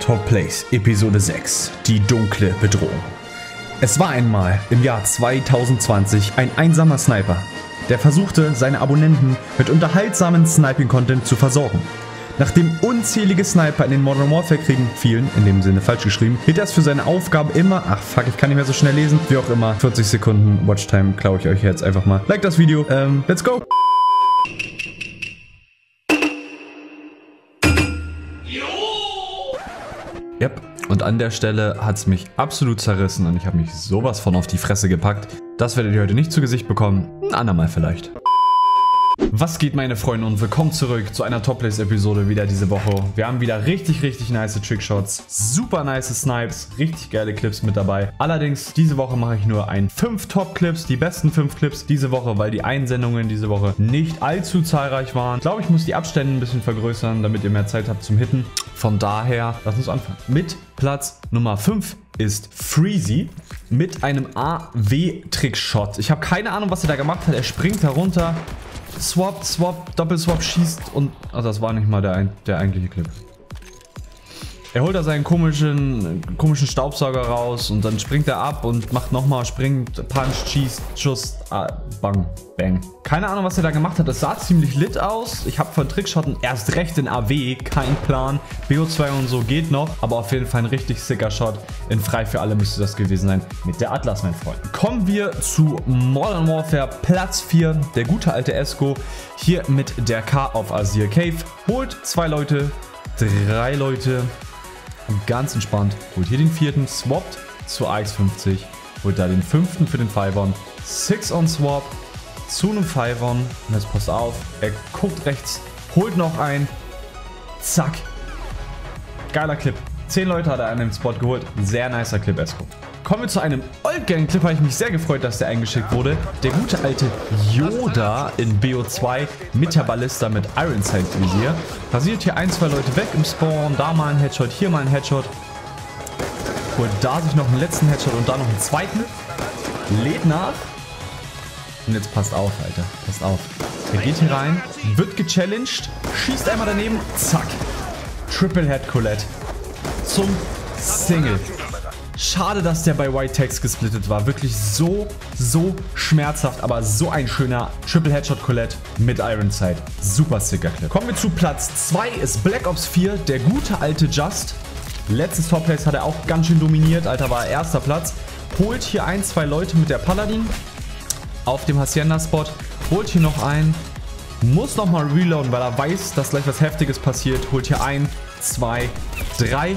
Top Place, Episode 6. Die dunkle Bedrohung. Es war einmal im Jahr 2020 ein einsamer Sniper, der versuchte, seine Abonnenten mit unterhaltsamen Sniping-Content zu versorgen. Nachdem unzählige Sniper in den Modern Warfare Kriegen fielen, in dem Sinne falsch geschrieben, hielt es für seine Aufgabe immer, ach fuck, ich kann nicht mehr so schnell lesen, wie auch immer, 40 Sekunden Watchtime klaue ich euch jetzt einfach mal. Like das Video, ähm, let's go! Yep. Und an der Stelle hat es mich absolut zerrissen und ich habe mich sowas von auf die Fresse gepackt. Das werdet ihr heute nicht zu Gesicht bekommen. Ein andermal vielleicht. Was geht meine Freunde und willkommen zurück zu einer Top-Place-Episode wieder diese Woche. Wir haben wieder richtig, richtig nice Trickshots, super nice Snipes, richtig geile Clips mit dabei. Allerdings, diese Woche mache ich nur ein 5 Top-Clips, die besten 5 Clips diese Woche, weil die Einsendungen diese Woche nicht allzu zahlreich waren. Ich glaube, ich muss die Abstände ein bisschen vergrößern, damit ihr mehr Zeit habt zum Hitten. Von daher, lass uns anfangen. Mit Platz Nummer 5 ist Freezy mit einem AW-Trickshot. Ich habe keine Ahnung, was er da gemacht hat. Er springt herunter, Swap, Swap, Doppelswap schießt und... Ach, das war nicht mal der, der eigentliche Clip. Er holt da seinen komischen, komischen Staubsauger raus und dann springt er ab und macht nochmal, springt, punch, schießt, Schuss, ah, bang, bang. Keine Ahnung, was er da gemacht hat. Es sah ziemlich lit aus. Ich habe von Trickshotten erst recht in AW, kein Plan. BO2 und so geht noch, aber auf jeden Fall ein richtig sicker Shot. In Frei für alle müsste das gewesen sein mit der Atlas, mein Freund. Kommen wir zu Modern Warfare Platz 4. Der gute alte Esco hier mit der K auf Azir Cave. Holt zwei Leute, drei Leute, und ganz entspannt holt hier den vierten, swappt zu AX50, holt da den fünften für den 5-On, 6-On Swap zu einem 5-On und jetzt passt auf, er guckt rechts, holt noch ein, zack, geiler Clip. Zehn Leute hat er an dem Spot geholt, sehr nicer Clip, Esco. Kommen wir zu einem Oldgang-Clip, habe ich mich sehr gefreut, dass der eingeschickt wurde. Der gute alte Yoda in BO2 mit der Ballista mit Iron Sight Visier. Rasiert hier ein, zwei Leute weg im Spawn, da mal ein Headshot, hier mal ein Headshot. Holt da sich noch einen letzten Headshot und da noch einen zweiten. Lädt nach. Und jetzt passt auf, Alter. Passt auf. Er geht hier rein, wird gechallenged, schießt einmal daneben, zack. Triple Head Colette. Zum Single. Schade, dass der bei White Text gesplittet war. Wirklich so, so schmerzhaft, aber so ein schöner Triple Headshot Colette mit Iron Sight. Super sicker Clip. Kommen wir zu Platz 2 ist Black Ops 4, der gute alte Just. Letztes Top Place hat er auch ganz schön dominiert, Alter, war er erster Platz. Holt hier ein, zwei Leute mit der Paladin auf dem Hacienda-Spot. Holt hier noch einen. Muss nochmal reloaden, weil er weiß, dass gleich was Heftiges passiert. Holt hier ein, zwei, drei.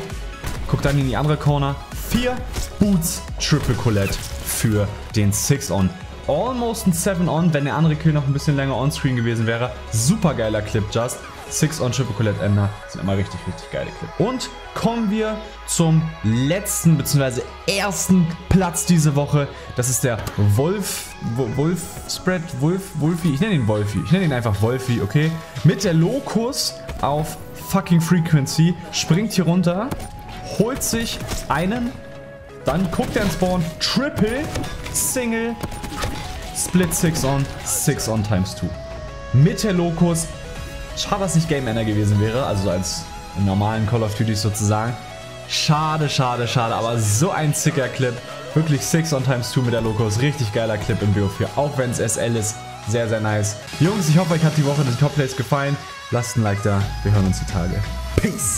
Guckt dann in die andere Corner. 4 Boots Triple Colette für den 6-On. Almost ein 7-On, wenn der andere Kill noch ein bisschen länger on-screen gewesen wäre. Super geiler Clip, Just. 6-On Triple Colette Ender sind immer richtig, richtig geile Clip. Und kommen wir zum letzten bzw. ersten Platz diese Woche. Das ist der Wolf, Wolf Spread, Wolf, Wolfie. Ich nenne ihn Wolfie. Ich nenne ihn einfach Wolfie, okay? Mit der Locus auf fucking Frequency springt hier runter holt sich einen, dann guckt er ins Spawn, Triple, Single, Split 6 on, 6 on times 2. Mit der Locus, schade, dass nicht Game Ender gewesen wäre, also als normalen Call of Duty sozusagen. Schade, schade, schade, aber so ein sicker Clip. Wirklich 6 on times 2 mit der Locus, richtig geiler Clip im BO4, auch wenn es SL ist. Sehr, sehr nice. Jungs, ich hoffe, euch hat die Woche des Top Plays gefallen. Lasst ein Like da, wir hören uns die Tage. Peace.